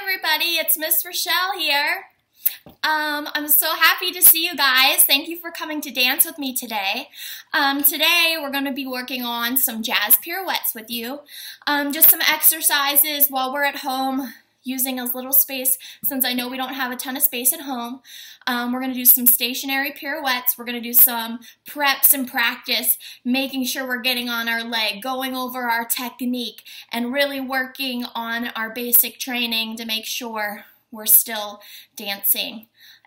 everybody, it's Miss Richelle here. Um, I'm so happy to see you guys. Thank you for coming to dance with me today. Um, today we're going to be working on some jazz pirouettes with you. Um, just some exercises while we're at home using as little space since I know we don't have a ton of space at home. Um, we're going to do some stationary pirouettes. We're going to do some preps and practice, making sure we're getting on our leg, going over our technique, and really working on our basic training to make sure we're still dancing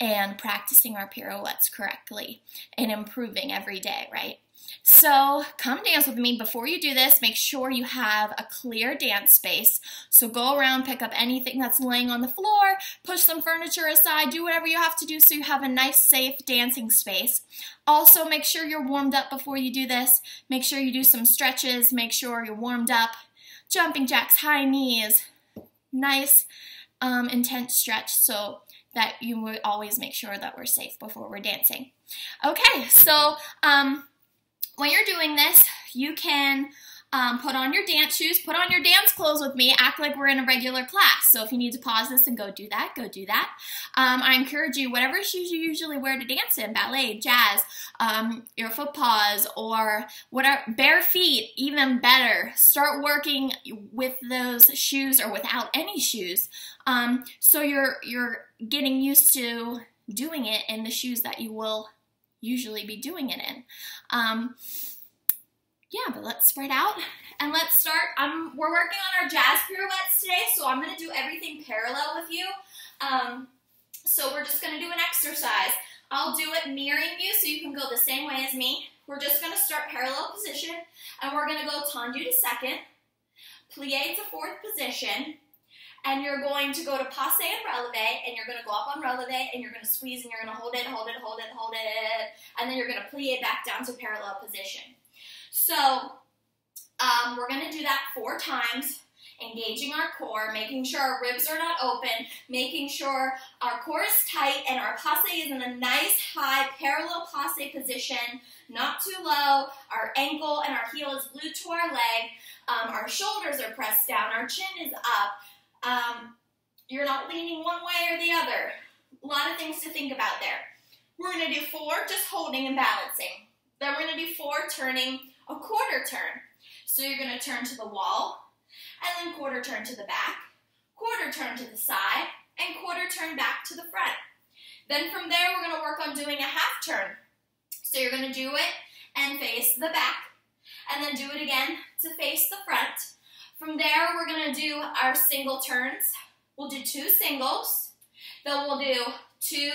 and practicing our pirouettes correctly and improving every day, right? So come dance with me. Before you do this, make sure you have a clear dance space. So go around, pick up anything that's laying on the floor, push some furniture aside, do whatever you have to do so you have a nice, safe dancing space. Also, make sure you're warmed up before you do this. Make sure you do some stretches. Make sure you're warmed up. Jumping jacks, high knees, nice, um, intense stretch so that you always make sure that we're safe before we're dancing. Okay, so um, when you're doing this, you can um, put on your dance shoes, put on your dance clothes with me, act like we're in a regular class. So if you need to pause this and go do that, go do that. Um, I encourage you, whatever shoes you usually wear to dance in, ballet, jazz, um, your foot paws, or whatever, bare feet, even better. Start working with those shoes or without any shoes. Um, so you're, you're getting used to doing it in the shoes that you will usually be doing it in. Um, yeah, but let's spread out and let's start. We're working on our jazz pirouettes today, so I'm going to do everything parallel with you. Um, so we're just going to do an exercise. I'll do it mirroring you so you can go the same way as me. We're just going to start parallel position, and we're going to go tendu to second, plie to fourth position, and you're going to go to passe and releve, and you're going to go up on releve, and you're going to squeeze, and you're going to hold it, hold it, hold it, hold it, and then you're going to plie back down to parallel position. So um, we're going to do that four times, engaging our core, making sure our ribs are not open, making sure our core is tight, and our passe is in a nice high parallel passe position, not too low. Our ankle and our heel is glued to our leg. Um, our shoulders are pressed down. Our chin is up um, you're not leaning one way or the other. A lot of things to think about there. We're going to do four, just holding and balancing. Then we're going to do four, turning a quarter turn. So you're going to turn to the wall, and then quarter turn to the back, quarter turn to the side, and quarter turn back to the front. Then from there, we're going to work on doing a half turn. So you're going to do it and face the back, and then do it again to face the front, from there, we're to do our single turns. We'll do two singles. Then we'll do two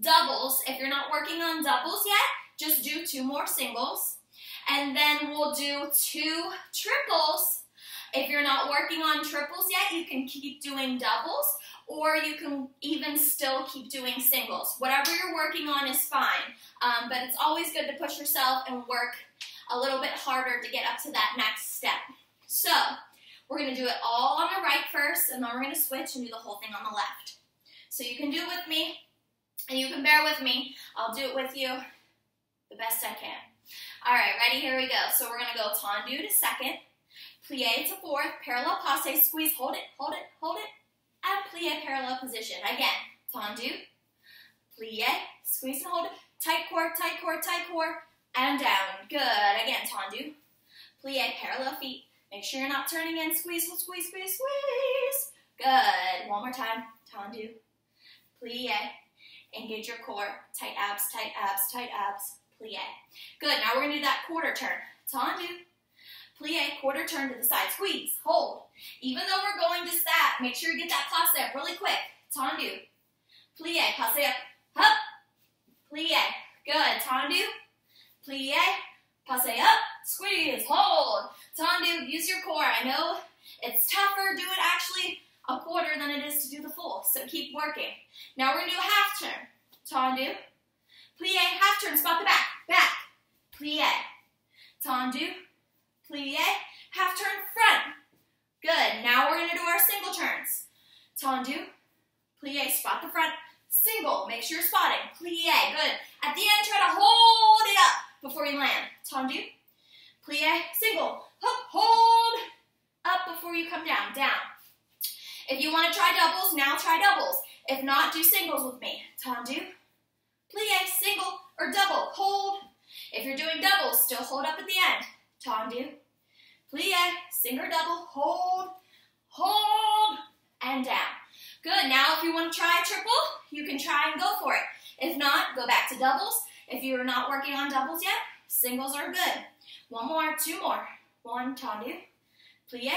doubles. If you're not working on doubles yet, just do two more singles. And then we'll do two triples. If you're not working on triples yet, you can keep doing doubles or you can even still keep doing singles. Whatever you're working on is fine, um, but it's always good to push yourself and work a little bit harder to get up to that next step. So, we're going to do it all on the right first, and then we're going to switch and do the whole thing on the left. So you can do it with me, and you can bear with me. I'll do it with you the best I can. All right, ready? Here we go. So we're going to go tendu to second, plie to fourth, parallel passe, squeeze, hold it, hold it, hold it, and plie parallel position. Again, tendu, plie, squeeze and hold it, tight core, tight core, tight core, and down. Good. Again, tendu, plie, parallel feet, Make sure you're not turning in. Squeeze, squeeze, squeeze, squeeze. Good. One more time. Tendu. Plie. Engage your core. Tight abs, tight abs, tight abs. Plie. Good. Now we're going to do that quarter turn. Tendu. Plie. Quarter turn to the side. Squeeze. Hold. Even though we're going to that, make sure you get that passe up really quick. Tendu. Plie. Passe up. Up. Plie. Good. Tendu. Plie. Passe up. Squeeze. Hold. Tendu, use your core. I know it's tougher. Do it actually a quarter than it is to do the full. So keep working. Now we're to do a half turn. Tendu. Plie, half turn, spot the back. Back. Plie. Tendu. Plie. Half turn, front. Good. Now we're to do our single turns. Tendu. Plie, spot the front. Single. Make sure you're spotting. Plie. Good. At the end, try to hold it up before you land. Tendu. Plie. Single. Before you come down, down. If you want to try doubles, now try doubles. If not, do singles with me. Tendu, plie, single, or double. Hold. If you're doing doubles, still hold up at the end. Tendu, plie, single or double, hold, hold, and down. Good, now if you want to try triple, you can try and go for it. If not, go back to doubles. If you're not working on doubles yet, singles are good. One more, two more. One, tendu, plie.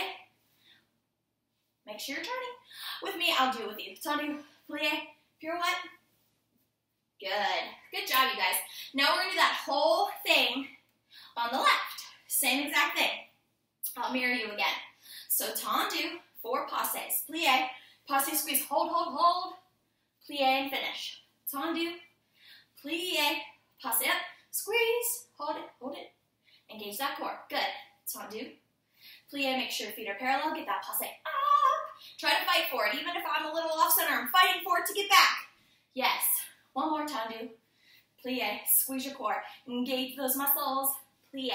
Make sure you're turning. With me, I'll do it with you. Tendu, plie, pirouette. Good. Good job, you guys. Now we're going to do that whole thing on the left. Same exact thing. I'll mirror you again. So tendu, four passes. Plie, passe, squeeze, hold, hold, hold. Plie and finish. Tendu, plie, passe up, squeeze, hold it, hold it. Engage that core. Good. Tendu, plie, make sure your feet are parallel. Get that passe up. Try to fight for it. Even if I'm a little off center, I'm fighting for it to get back. Yes. One more tendu. Plie. Squeeze your core. Engage those muscles. Plie.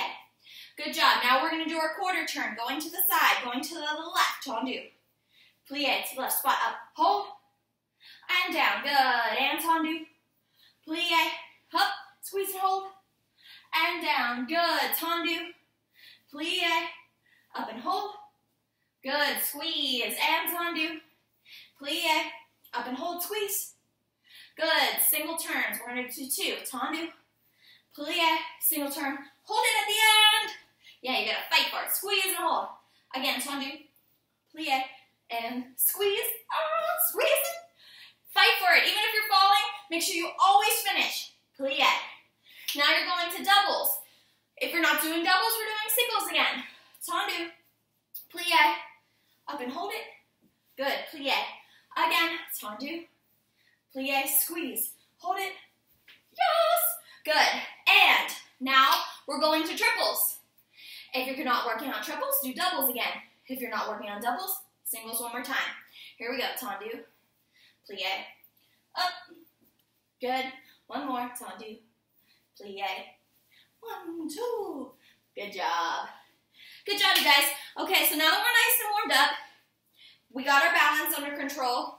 Good job. Now we're going to do our quarter turn. Going to the side. Going to the left. Tendu. Plie to the left. Squat up. Hold. And down. Good. And tendu. Plie. Up. Squeeze and hold. And down. Good. Tendu. Plie. Up and hold. Good. Squeeze. And tendu. Plie. Up and hold. Squeeze. Good. Single turns. We're to do two. Tendu. Plie. Single turn. Hold it at the end. Yeah, you gotta fight for it. Squeeze and hold. Again, tendu. Plie. And squeeze. Oh, squeeze it. Fight for it. Even if you're falling, make sure you always finish. Plie. Now you're going to doubles. If you're not doing doubles, we're doing singles again. Tendu. Plie. Up and hold it. Good. Plie. Again. Tendu. Plie. Squeeze. Hold it. Yes. Good. And now we're going to triples. If you're not working on triples, do doubles again. If you're not working on doubles, singles one more time. Here we go. Tendu. Plie. Up. Good. One more. Tendu. Plie. One, two. Good job. Good job, you guys. Okay, so now that we're nice and warmed up, we got our balance under control.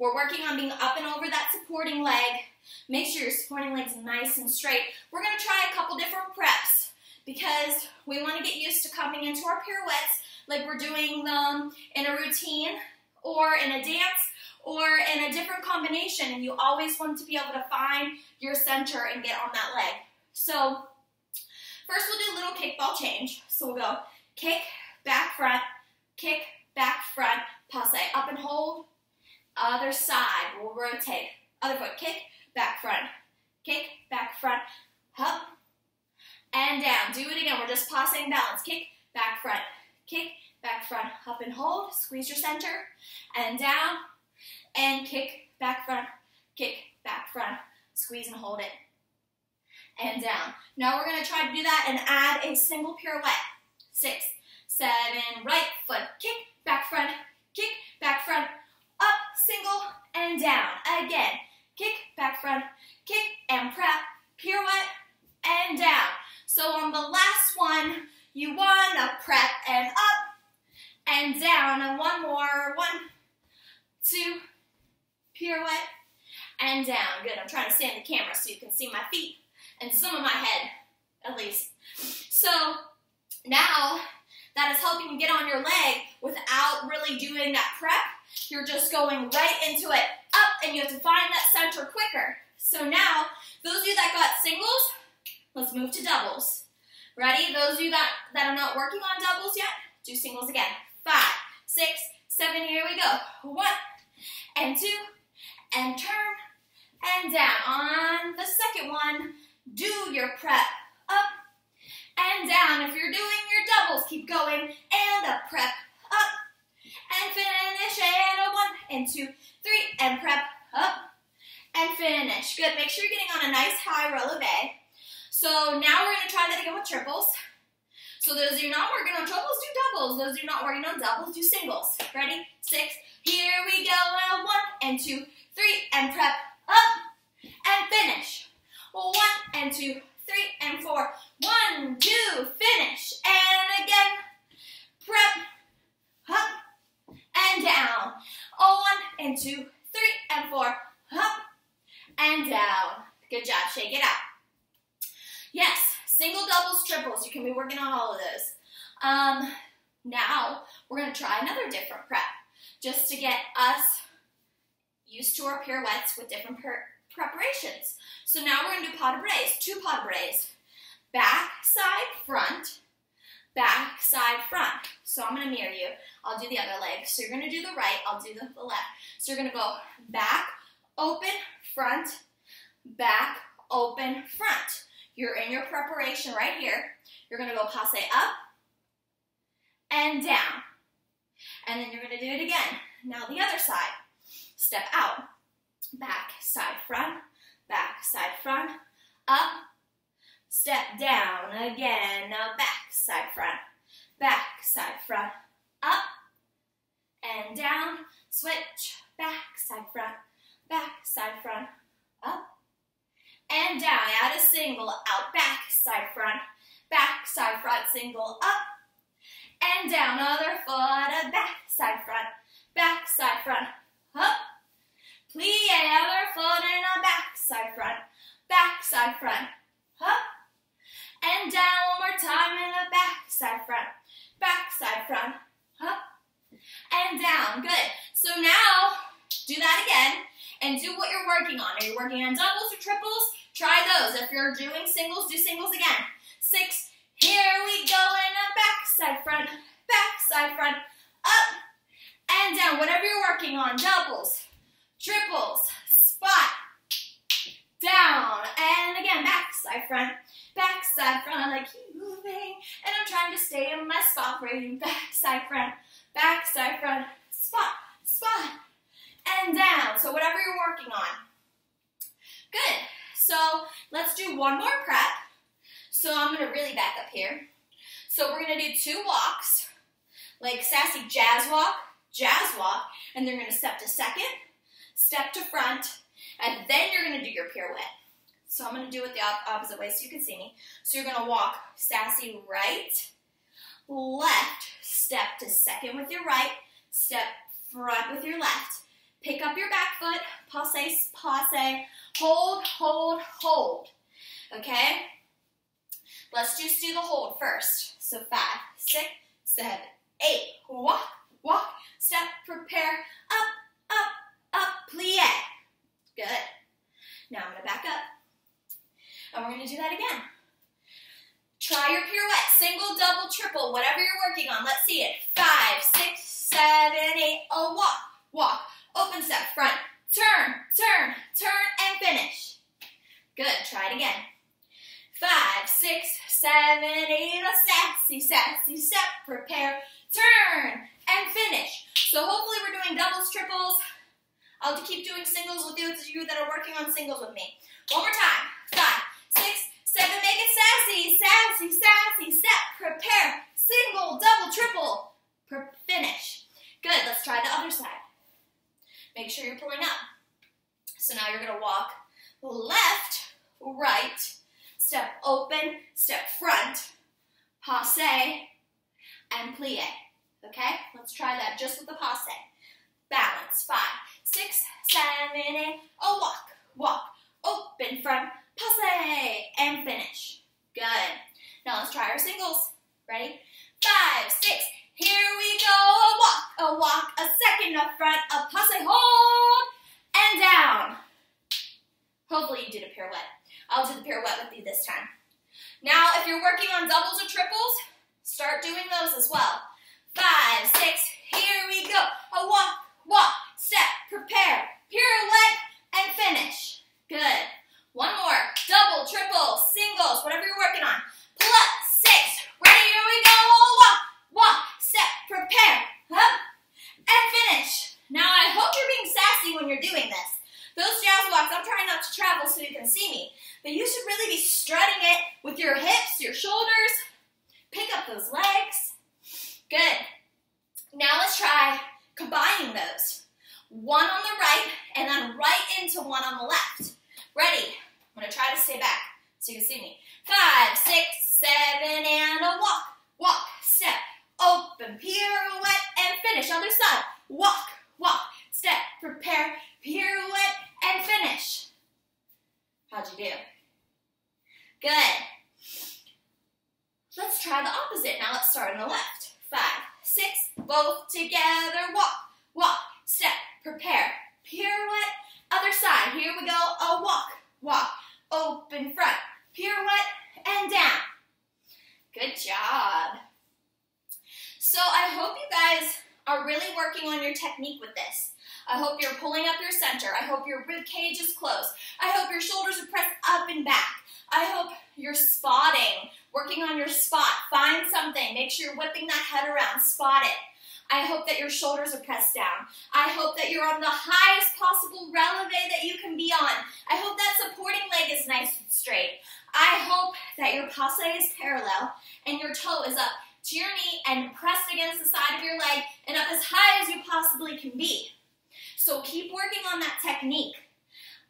We're working on being up and over that supporting leg. Make sure your supporting leg's nice and straight. We're going to try a couple different preps because we want to get used to coming into our pirouettes like we're doing them in a routine or in a dance or in a different combination and you always want to be able to find your center and get on that leg. So first we'll do a little kickball change. So we'll go kick, back, front, kick, back, front, passe, up and hold, other side, we'll rotate, other foot, kick, back, front, kick, back, front, up, and down. Do it again, we're just passing balance, kick, back, front, kick, back, front, up and hold, squeeze your center, and down, and kick, back, front, kick, back, front, squeeze and hold it, and down. Now we're gonna try to do that and add a single pirouette. Six, seven, right foot, kick, back, front, kick, back, front, up, single, and down. Again, kick, back, front, kick, and prep, pirouette, and down. So on the last one, you want to prep and up, and down, and one more, one, two, pirouette, and down. Good, I'm trying to stand the camera so you can see my feet and some of my head, at least. So now that is helping you get on your leg without really doing that prep. You're just going right into it, up, and you have to find that center quicker. So now, those of you that got singles, let's move to doubles. Ready? Those of you that, that are not working on doubles yet, do singles again. Five, six, seven, here we go. One, and two, and turn, and down. On the second one, do your prep. Up, and down. If you're doing your doubles, keep going, and up, prep, up, and finish, and a one, and two, three, and prep, up, and finish. Good, make sure you're getting on a nice high releve. So now we're gonna try that again with triples. So those of you not working on triples, do doubles. Those of you not working on doubles, do singles. Ready? Six, here we go, and one, and two, three, and prep, up, and finish. One, and two, three, and four. One, two, finish. And again, prep, up, and down. One and two, three and four. Up and down. Good job. Shake it out. Yes, single, doubles, triples. You can be working on all of those. Um, now, we're going to try another different prep just to get us used to our pirouettes with different preparations. So now we're going to do pas de bourrée, two pas de bourrée. Back, side, front, back, side, front. So I'm going to mirror you. I'll do the other leg. So you're going to do the right, I'll do the, left. So you're going to go back, open, front, back, open, front. You're in your preparation right here. You're going to go passe up and down. And then you're going to do it again. Now the other side. Step out. Back, side, front. Back, side, front. Up. Step down again. Now back, side, front. Back, side, front. Up. And down. Switch. Back, side, front. Back, side, front. Up. And down. Add a single. Out, back, side, front. Back, side, front. Single. Up and down. Other foot, back, side, front, back, side, front, up. Plie, other foot and a back, side, front, back, side, front, up. And down one more time and a back, side, front, back, side, front, up. And down, good. So now, do that again and do what you're working on. Are you working on doubles or triples? Try those. If you're doing singles, do singles again. Six, here we go in a back, side, front, back, side, front, up, and down. Whatever you're working on, doubles, triples, spot, down, and again, back, side, front, back, side, front. I like keep moving, and I'm trying to stay in my spot for. Back, side, front, back, side, front, spot, spot, and down. So whatever you're working on. Good. So let's do one more prep. So I'm going to really back up here. So we're going to do two walks, like sassy jazz walk, jazz walk, and then going to step to second, step to front, and then you're going to do your pirouette. So I'm going to do it the opposite way so you can see me. So you're going to walk sassy right, left, step to second with your right, step front with your left. Pick up your back foot, passe, passe, hold, hold, hold. Okay? Let's just do the hold first. So five, six, seven, eight. Walk, walk, step, prepare, up, up, up, plie. Good. Now I'm going to back up. And we're going to do that again. Try your pirouette, single, double, triple, whatever you're working on. Let's see it. Five, six, seven, eight. Oh, walk, walk, open step, front, turn, turn, turn, and finish. Good. Try it again. Five, six, seven, eight, a sassy, sassy step, prepare, turn, and finish. So hopefully we're doing doubles, triples. I'll keep doing singles with those of you that are working on singles with me. One more time. Five, six, seven, make it sassy, sassy, sassy, step, prepare, single, double, triple, finish. Good, let's try the other side. Make sure you're pulling up. So now you're gonna walk left, right, step open, step front, passe, and plie. Okay? Let's try that just with the passe. Balance. Five, six, seven, eight. A walk, walk, open front, passe, and finish. Good. Now let's try our singles. Ready? Five, six. Here we go. A walk, a walk, a second up front, a passe, hold, and down. Hopefully you did a pirouette. I'll do the pirouette with you this time. Now, if you're working on doubles or triples, start doing those as well. Five, six, here we go. A walk, walk, prepare, pirouette, and finish. Good. One more. Double, triple, singles, whatever you're working on. Plus, six. Ready, here we go. Walk, walk, step, prepare, up, and finish. Now, I hope you're being sassy when you're doing this. Those jazz walks, I'm trying not to travel so you can see me, but you should really be strutting it with your hips, your shoulders. Pick up those legs. Good. Now let's try combining those. One on the right, and then right into one on the left. Ready? I'm gonna try to stay back so you can see me. Five, six, seven, and a walk, walk, step, open, pirouette, and finish. Other side, walk, walk, step, prepare, pirouette, and finish. How'd you do? Good. Let's try the opposite. Now let's start on the left. Five, six, both together, walk, walk, step, prepare, pirouette, other side. Here we go, a walk, walk, open front, pirouette, and down. Good job. So I hope you guys are really working on your technique with this. I hope you're pulling up your center. I hope your rib cage is closed. I hope your shoulders are pressed up and back. I hope you're spotting, working on your spot. Find something. Make sure you're whipping that head around. Spot it. I hope that your shoulders are pressed down. I hope that you're on the highest possible releve that you can be on. I hope that supporting leg is nice and straight. I hope that your passe is parallel and your toe is up to your knee and pressed against the side of your leg and up as high as you possibly can be. So keep working on that technique.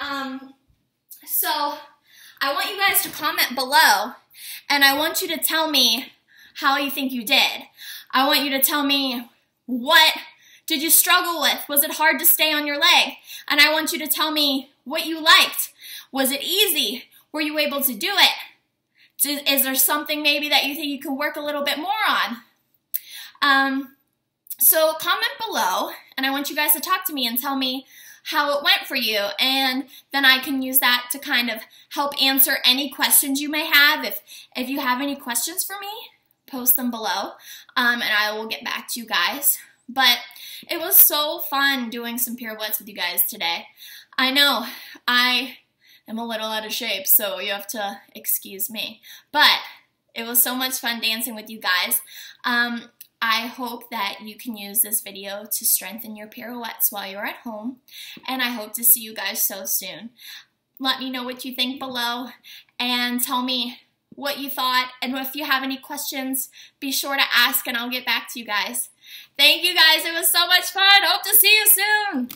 Um, so I want you guys to comment below and I want you to tell me how you think you did. I want you to tell me what did you struggle with? Was it hard to stay on your leg? And I want you to tell me what you liked. Was it easy? Were you able to do it? Is there something maybe that you think you can work a little bit more on? Um, so comment below, and I want you guys to talk to me and tell me how it went for you. And then I can use that to kind of help answer any questions you may have. If, if you have any questions for me, post them below um, and I will get back to you guys. But it was so fun doing some pirouettes with you guys today. I know I am a little out of shape, so you have to excuse me. But it was so much fun dancing with you guys. Um, I hope that you can use this video to strengthen your pirouettes while you're at home, and I hope to see you guys so soon. Let me know what you think below, and tell me what you thought, and if you have any questions, be sure to ask, and I'll get back to you guys. Thank you guys. It was so much fun. Hope to see you soon.